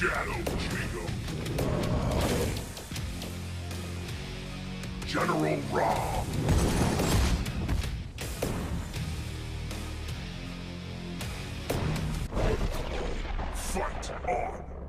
Shadow Kingdom. General Ra. Fight on.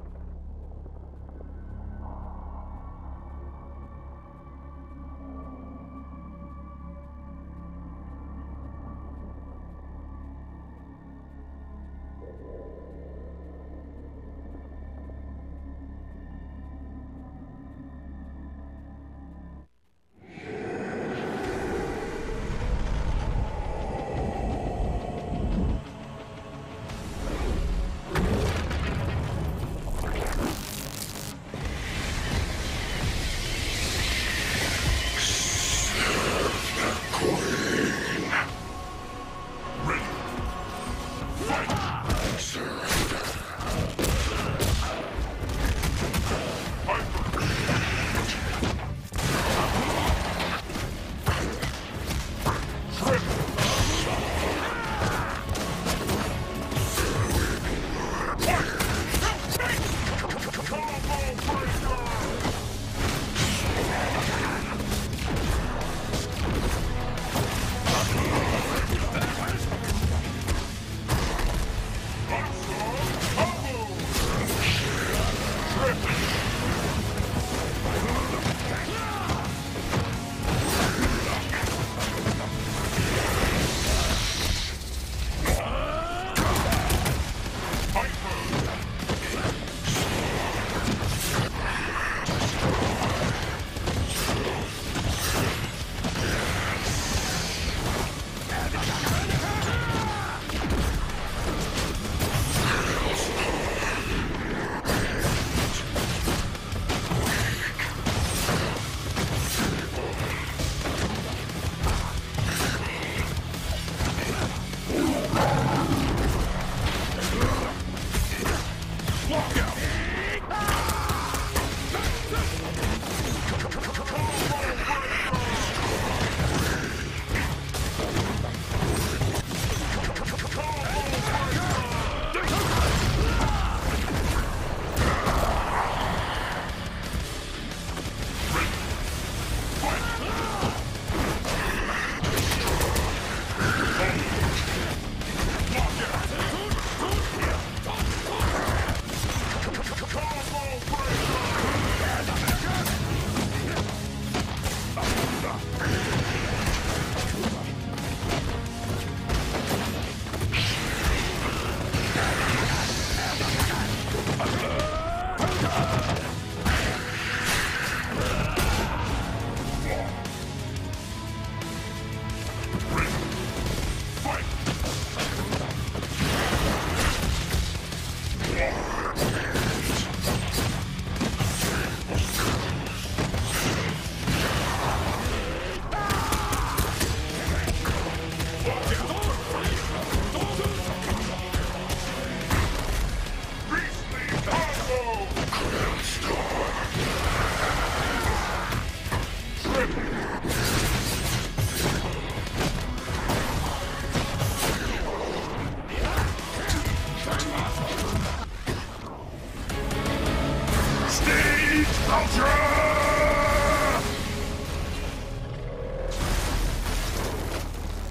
Ultra!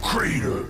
Crater!